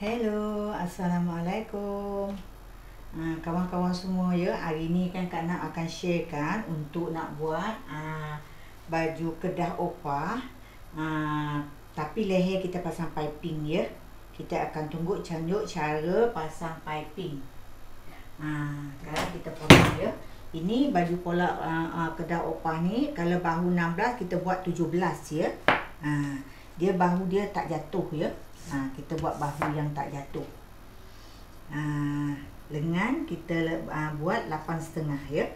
Hello, Assalamualaikum. Uh, Kawan-kawan semua ya Hari ni kan Kak Nak akan sharekan Untuk nak buat uh, Baju kedah opah. Uh, Tapi leher kita pasang piping ya. Kita akan tunggu canjuk cara pasang piping. Sekarang kita potong ya. Ini baju pola uh, kedah opah ni Kalau bahu 16 kita buat 17 ya. Uh, Dia bahu dia tak jatuh ya ha, kita buat bahu yang tak jatuh. Ha, lengan kita ha, buat 8.5 ya.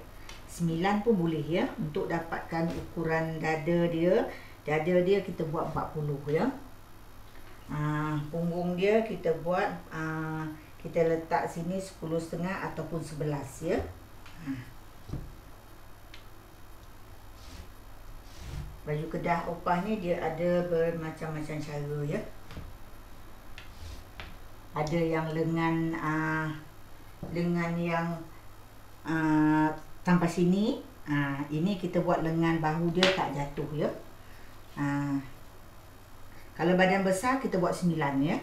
9 pun boleh ya untuk dapatkan ukuran dada dia. Dada dia kita buat 40 ya. Ha, punggung dia kita buat ha, kita letak sini 10.5 ataupun 11 ya. Ha. baju kedah opah ni dia ada bermacam-macam cara ya ada yang lengan uh, lengan yang uh, sampai sini. Uh, ini kita buat lengan bahu dia tak jatuh ya. Uh, kalau badan besar kita buat sembilan ya.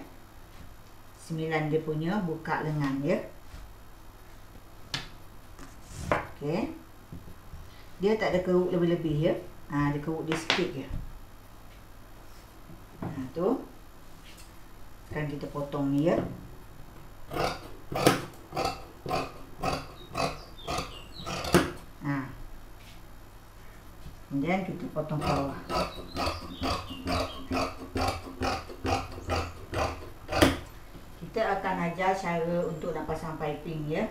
Sembilan dia punya buka lengan ya. Okey. Dia tak ada keruk lebih-lebih ya. Uh, dia keruk dia sikit je. Uh, tu akan kita potong ni ya. Ha. Kemudian kita potong bawah. Kita akan ajar cara untuk nak pasang piping ya.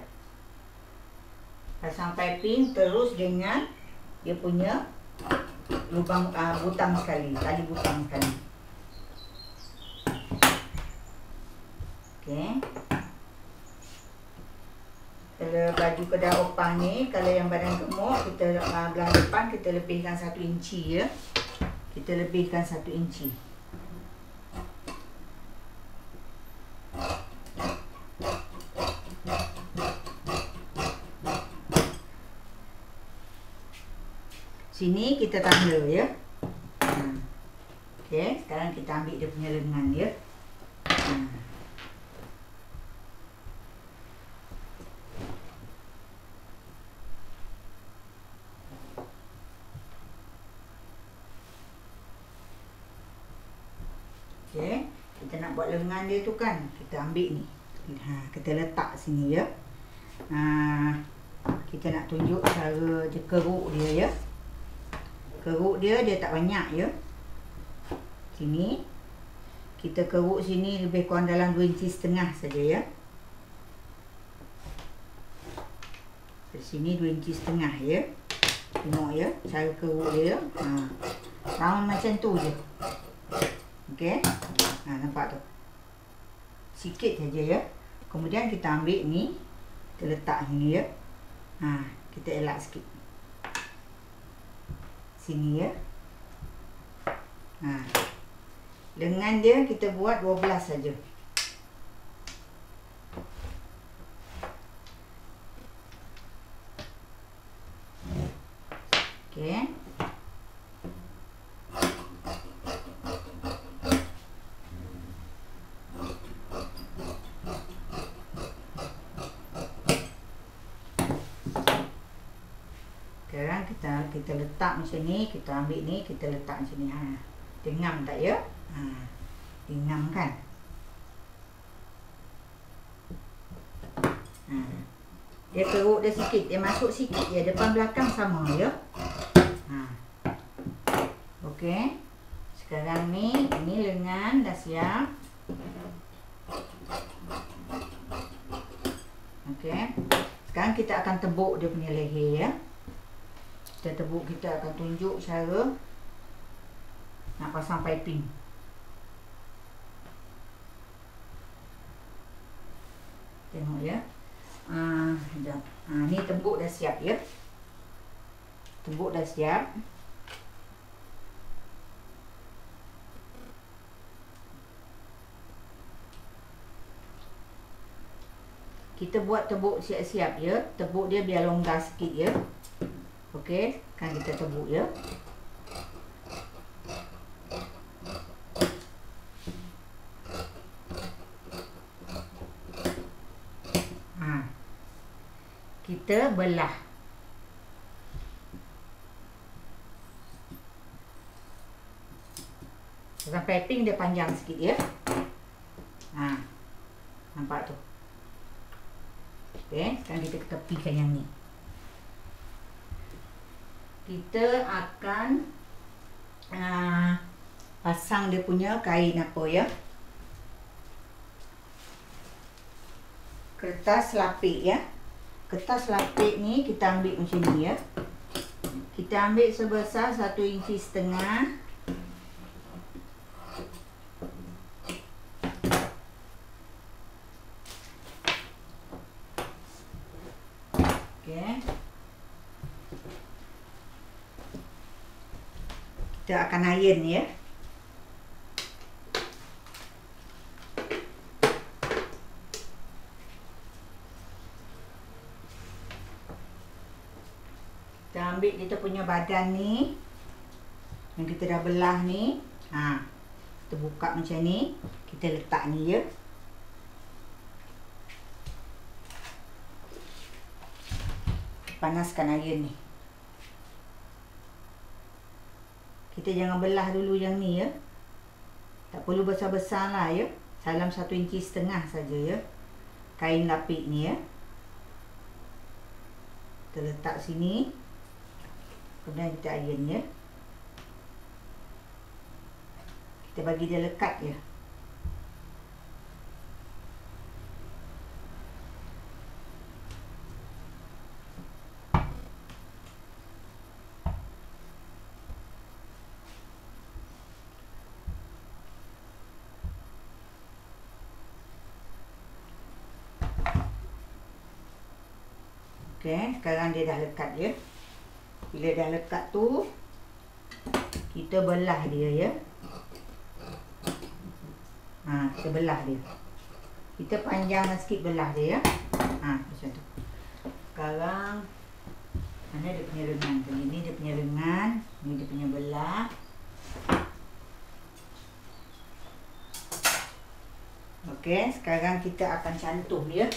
Pasang piping terus dengan dia punya lubang uh, butang sekali, tali butang sekali. Okey. Kalau baju kedai opah ni, kalau yang badan gemuk, kita uh, belah depan kita lebihkan satu inci ya. Kita lebihkan satu inci. Sini kita tanda ya. Hmm. Okey, sekarang kita ambil dia punya lengan ya. Hmm. Okey, kita lengan dia tu kan, kita ambil ni. Ha, kita letak sini ya. Ha, kita nak tunjuk cara je keruk dia ya. Keruk dia dia tak banyak ya. Sini. Kita keruk sini lebih kurang dalam 2 inci setengah saja ya. Di sini 2 inci setengah ya. Tengok ya, cara keruk dia. Ha. Round macam tu je. Okey. Ha nampak tu. Sikit saja ya. Kemudian kita ambil ni, kita letak sini ya. Ha, kita elak sikit. Sini ya. Ha. Dengan dia kita buat 12 saja. Okey. Sekarang kita letak macam ni, kita ambil ni, kita letak macam ni. Ha. Dengam tak ya? Ha. Dengam kan? Ha. Dia keruk dia sikit, dia masuk sikit ya, depan belakang sama ya. Ha. Okey. Sekarang ni, ini lengan dah siap. Okey. Sekarang kita akan tebuk dia punya leher ya kita tebuk kita akan tunjuk cara nak pasang piping. Tengok ya. Uh, uh, ni tebuk dah siap ya. Tebuk dah siap. Kita buat tebuk siap-siap ya. Tebuk dia biar longgar sikit ya Okey, kan kita tebuk ya. Ha. Kita belah. Sampai pink dia panjang sikit ya. Ha. Nampak tu. Okey, kan kita tepikan yang ni. Kita akan uh, pasang dia punya kain apa ya. Kertas lapik ya. Kertas lapik ni kita ambil macam ni ya. Kita ambil sebesar 1 inci setengah. Kita akan iron ya. Kita ambil kita punya badan ni. Yang kita dah belah ni. Ha. Kita buka macam ni. Kita letak ni ya. Panaskan air ni. Kita jangan belah dulu yang ni ya. Tak perlu besar-besar lah ya. Salam satu inci setengah saja ya. Kain lapik ni ya. Kita letak sini. Kemudian kita iron ya. Kita bagi dia lekat ya. Okey, sekarang dia dah lekat ya. Bila dah lekat tu kita belah dia ya. Ha, kita belah dia. Kita panjangkan sikit belah dia ya. Ha, macam tu. Sekarang mana dia punya lengan tu? Ini dia punya lengan, ini dia punya belah. Okey, sekarang kita akan cantum ya.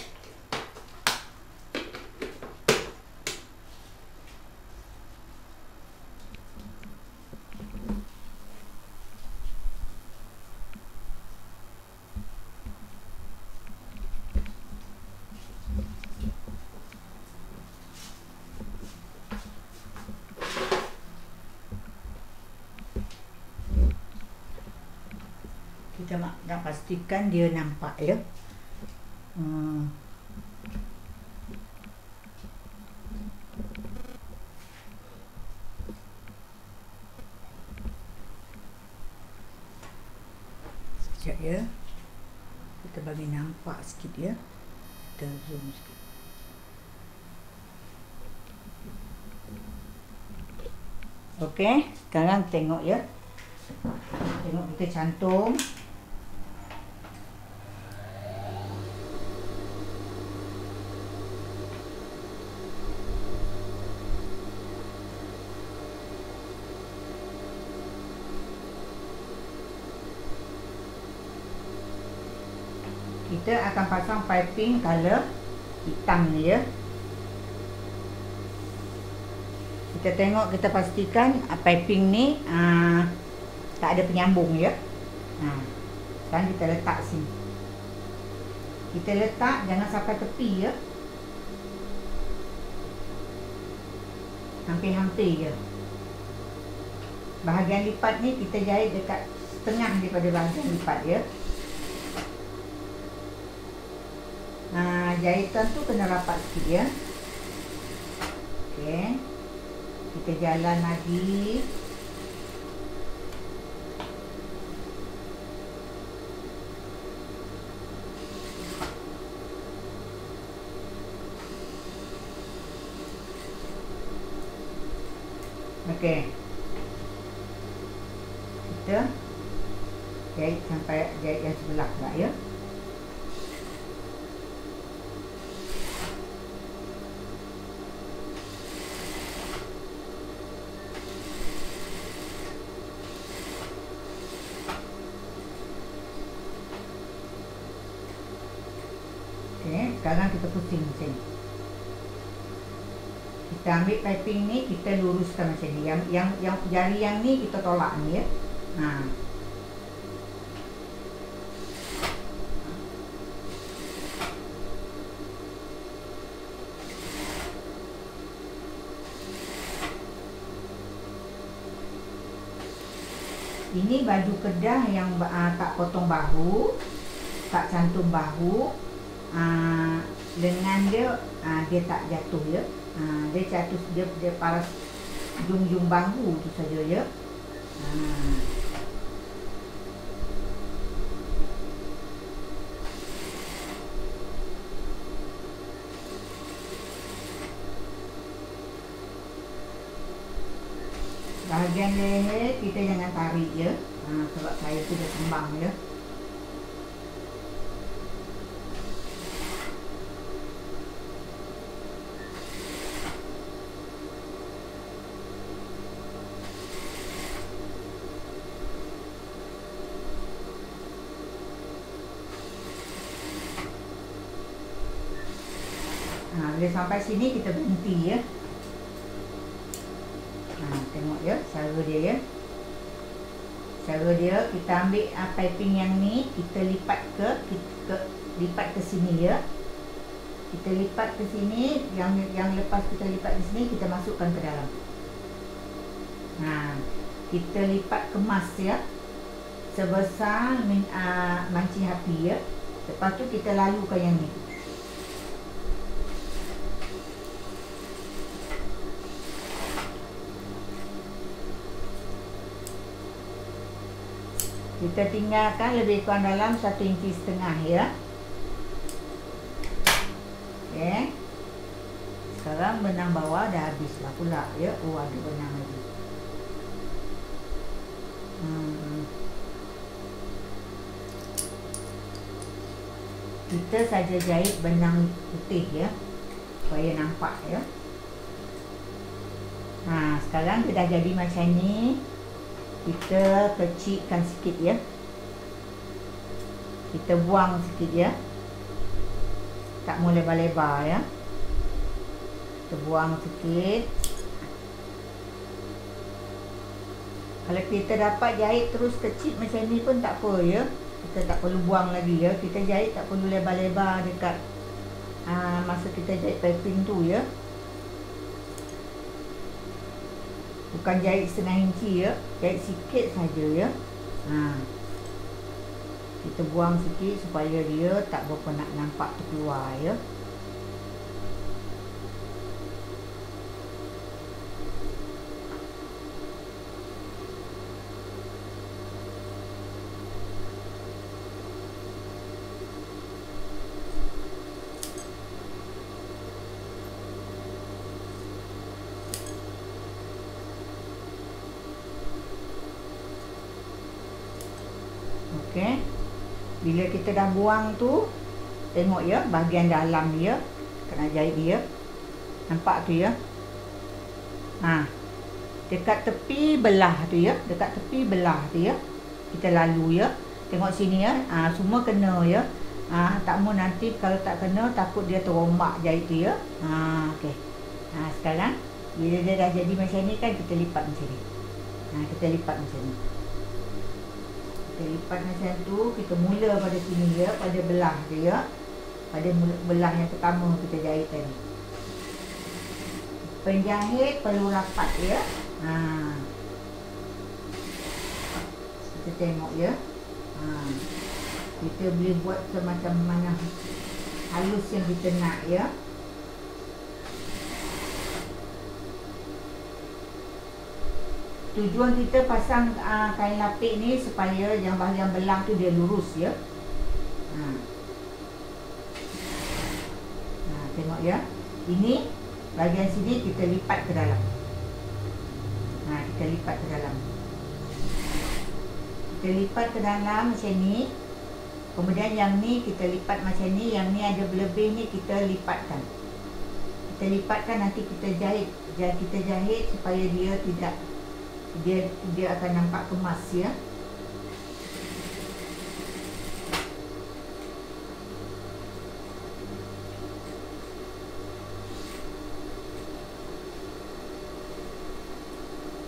Kita nak pastikan dia nampak ya. Hmm. Sekejap ya. Kita bagi nampak sikit ya. Kita zoom sikit. Okey, sekarang tengok ya. Tengok kita cantum. Kita akan pasang piping color hitam ni ya. Kita tengok kita pastikan uh, piping ni uh, tak ada penyambung ya. Ha. sekarang kita letak sini. Kita letak jangan sampai tepi ya. Hampir-hampir je bahagian lipat ni kita jahit dekat setengah daripada bahagian lipat ya jahitan tu kena rapat sikit ya. Okey. Kita jalan lagi. Okey. Kita jahit sampai jahit yang sebelah pula ya. sekarang kita pusing sini kita ambil piping ni kita luruskan macam ni yang yang yang jari yang ni kita tolak ni ya ha Ini baju kedah yang uh, tak potong bahu, tak cantum bahu. Uh, lengan dia uh, dia tak jatuh ya. Uh, dia jatuh dia dia paras jung-jung bahu tu saja ya. Uh. bahagian leher kita jangan tarik ya ha, sebab saya sudah sembang ya Ha, bila sampai sini kita berhenti ya. Ha, tengok ya cara dia ya. Cara dia kita ambil uh, piping yang ni kita lipat ke kita lipat ke sini ya. Kita lipat ke sini yang yang lepas kita lipat di sini kita masukkan ke dalam. Ha kita lipat kemas ya. Sebesar min, uh, manci api ya. Lepas tu kita lalukan yang ni kita tinggalkan lebih kurang dalam satu inci setengah ya. Okay. sekarang benang bawah dah habis lah pula ya. Oh ada benang lagi. Hmm. kita saja jahit benang putih ya. Supaya nampak ya. Nah, sekarang dia dah jadi macam ni kita kecilkan sikit ya. Kita buang sikit ya. Tak mau lebar-lebar ya. Kita buang sikit. Kalau kita dapat jahit terus kecil macam ni pun tak apa ya. Kita tak perlu buang lagi ya. Kita jahit tak perlu lebar-lebar dekat aa, ah, masa kita jahit piping tu ya bukan jahit setengah inci ya. Jahit sikit saja ya. Ha. kita buang sikit supaya dia tak berapa nak nampak terkeluar ya Okey. Bila kita dah buang tu, tengok ya bahagian dalam dia kena jahit dia. Nampak tu ya? Ha. Dekat tepi belah tu ya, dekat tepi belah tu ya. Kita lalu ya. Tengok sini ya. Ha, semua kena ya. Ha, tak mau nanti kalau tak kena takut dia terombak jahit tu ya. Ha, okey. Ha, sekarang bila dia dah jadi macam ni kan kita lipat macam ni. Ha, kita lipat macam ni kita lipat macam tu kita mula pada sini ya pada belah dia. Ya pada belah yang pertama kita jahit tadi. Penjahit perlu rapat ya ha. kita tengok ya ha. kita boleh buat semacam mana halus yang kita nak ya tujuan kita pasang uh, kain lapik ni supaya yang bahagian belang tu dia lurus ya. Ha. Ha, tengok ya. Ini bahagian sini kita lipat ke dalam. Ha, kita lipat ke dalam. Kita lipat ke dalam macam ni. Kemudian yang ni kita lipat macam ni, yang ni ada lebih ni kita lipatkan. Kita lipatkan nanti kita jahit. Kita jahit supaya dia tidak dia dia akan nampak kemas ya.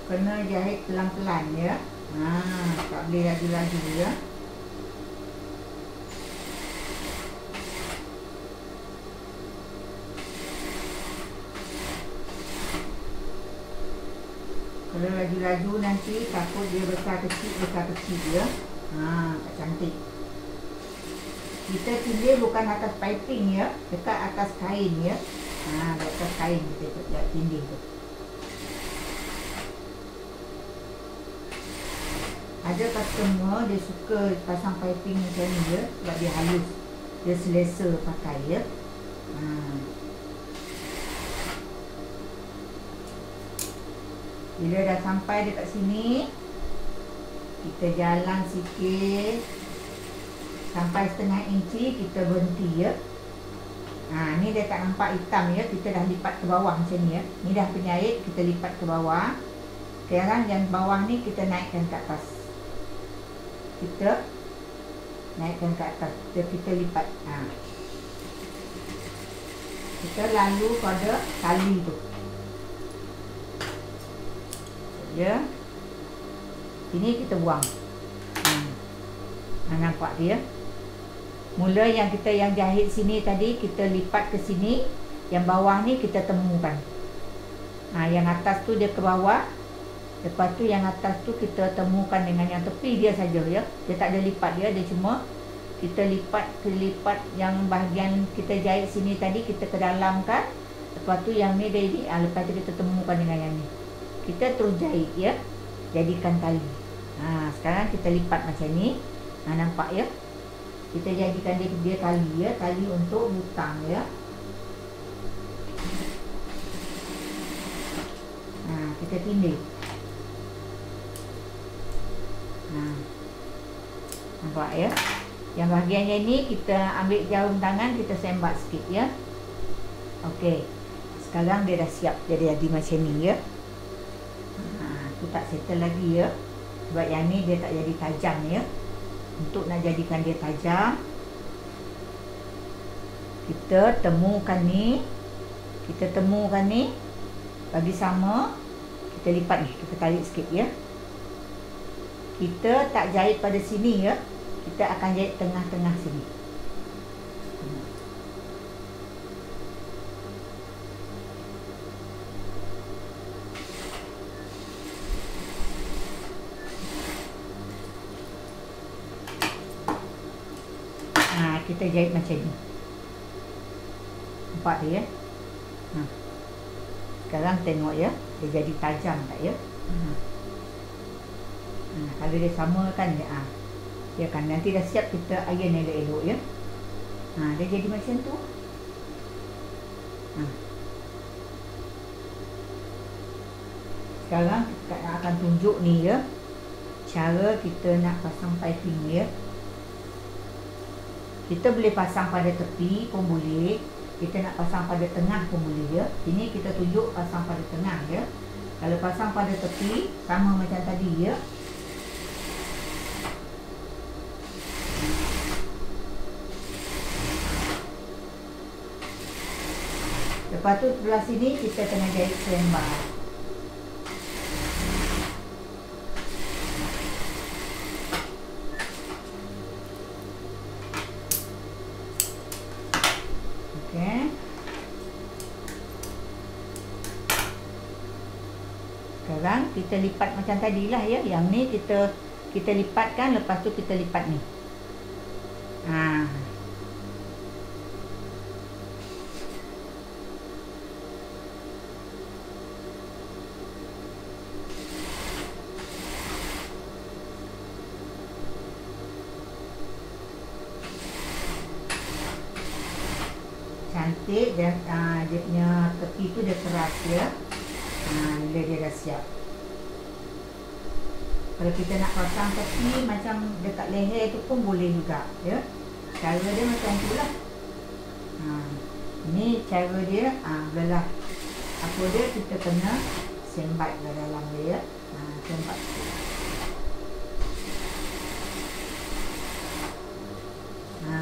Kena jahit pelan-pelan ya. Ha, tak boleh laju-laju ya. ya. Kalau laju-laju nanti takut dia besar kecil besar kecil ya ha tak cantik. Kita tindih bukan atas piping ya dekat atas kain ya. Ha dekat kain kita tindih tu. Ada customer dia suka pasang piping macam ni ya sebab dia halus. Dia selesa pakai ya. Ha. Bila dah sampai dekat sini kita jalan sikit. Sampai setengah inci kita berhenti ya. Ha, ni dia tak nampak hitam ya. Kita dah lipat ke bawah macam ni ya. Ni dah penyait kita lipat ke bawah. Sekarang yang bawah ni kita naikkan ke atas. Kita naikkan ke atas. Kita, kita lipat ha. kita lalu pada tali tu ya ini kita buang hmm. ha. nampak dia mula yang kita yang jahit sini tadi kita lipat ke sini yang bawah ni kita temukan ha, yang atas tu dia ke bawah Lepas tu yang atas tu kita temukan dengan yang tepi dia saja ya. Dia tak ada lipat dia, dia cuma kita lipat ke lipat yang bahagian kita jahit sini tadi kita ke dalam kan. Lepas tu yang ni dia ini, ah, lepas tu kita temukan dengan yang ni. Kita terus jahit ya. Jadikan tali. Ha, sekarang kita lipat macam ni. Ha, nampak ya. Kita jadikan dia, dia tali ya. Tali untuk butang ya. Ha, kita tindih. Ha. Nampak ya. Yang bahagian yang ni kita ambil jarum tangan kita sembat sikit ya. Okey. Sekarang dia dah siap jadi jadi macam ni ya. Tu tak settle lagi ya. Sebab yang ni dia tak jadi tajam ya. Untuk nak jadikan dia tajam kita temukan ni. Kita temukan ni bagi sama kita lipat ni kita tarik sikit ya kita tak jahit pada sini ya kita akan jahit tengah-tengah sini ha, kita jahit macam ni nampak dia ya ha. sekarang tengok ya dia jadi tajam tak ya ha. Hmm, kalau dia sama kan ya, ha. ya kan nanti dah siap kita iron elok-elok ya. Ha, dia jadi macam tu. Ha. Sekarang kita akan tunjuk ni ya. Cara kita nak pasang piping ya. Kita boleh pasang pada tepi pun boleh. Kita nak pasang pada tengah pun boleh ya. Ini kita tunjuk pasang pada tengah ya. Kalau pasang pada tepi sama macam tadi ya. Lepas tu sebelah sini kita kena jahit selembar. Okey. Sekarang kita lipat macam tadilah ya. Yang ni kita kita lipatkan lepas tu kita lipat ni. Ha. cantik dan uh, dia punya tepi tu dia keras ya. Ha, bila dia dah siap. Kalau kita nak pasang tepi macam dekat leher tu pun boleh juga ya. Cara dia macam tu lah. Ha, ni cara dia uh, belah apa dia kita kena sembat ke dalam dia ya. Ha, sembat. Ha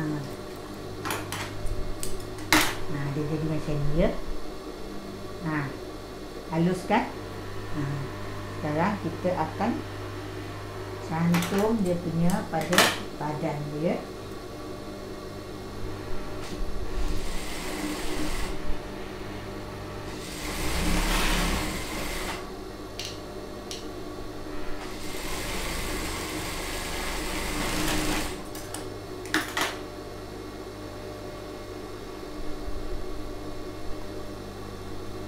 dia jadi macam ni ya. Ha. Haluskan. Ha. sekarang kita akan cantum dia punya pada badan dia.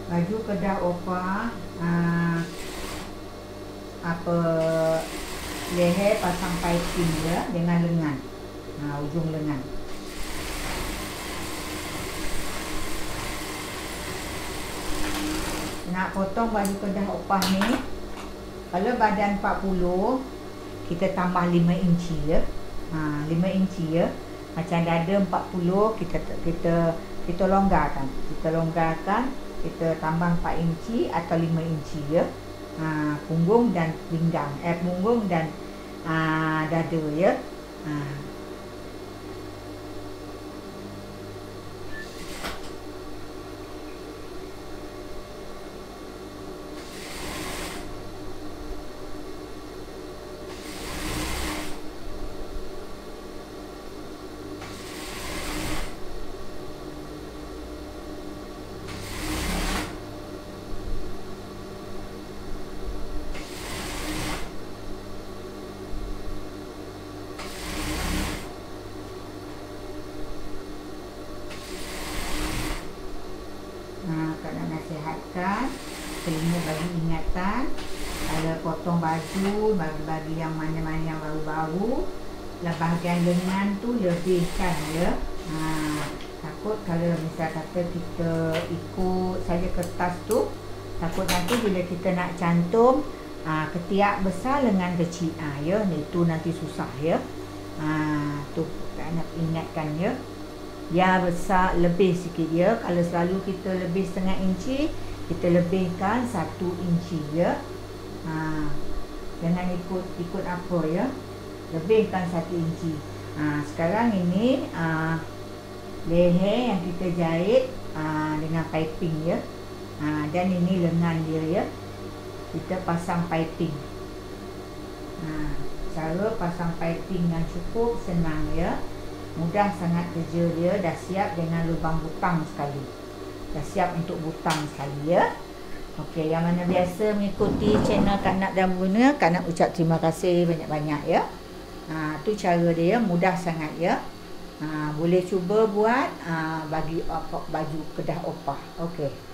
Baju kedah opa uh, apa leher piping dia dengan lengan. Uh, ujung lengan. Nak potong baju kedah opah ni kalau badan 40 kita tambah 5 inci ya. Ha, 5 inci ya. Macam dada 40 kita kita kita longgarkan. Kita longgarkan kita tambah 4 inci atau 5 inci ya. Ha, punggung dan pinggang, eh punggung dan ha, dada ya. Ha. nasihatkan Telinga bagi ingatan Kalau potong baju Bagi-bagi yang mana-mana yang baru-baru. Lah bahagian lengan tu lebihkan ya. Ha, Takut kalau misal kata kita ikut saja kertas tu Takut nanti bila kita nak cantum ha, Ketiak besar lengan kecil ha, ya, Itu nanti susah ya. Ha, Tu nak ingatkan ya. Dia besar lebih sikit ya. Kalau selalu kita lebih setengah inci kita lebihkan satu inci ya ha, jangan ikut ikut apa ya? Lebihkan satu inci. Ha, sekarang ini ha, leher yang kita jahit ha, dengan piping ya? Ha, dan ini lengan dia ya? Kita pasang piping. Ha, cara pasang piping yang cukup senang ya? Mudah sangat kerja dia. Dah siap dengan lubang butang sekali. Dah siap untuk butang sekali ya Okey, yang mana biasa mengikuti channel Kak Nak dan Buna Kak Nak ucap terima kasih banyak-banyak ya. Ha, tu cara dia mudah sangat ya. Ha, Boleh cuba buat ha, bagi baju kedah opah. Okey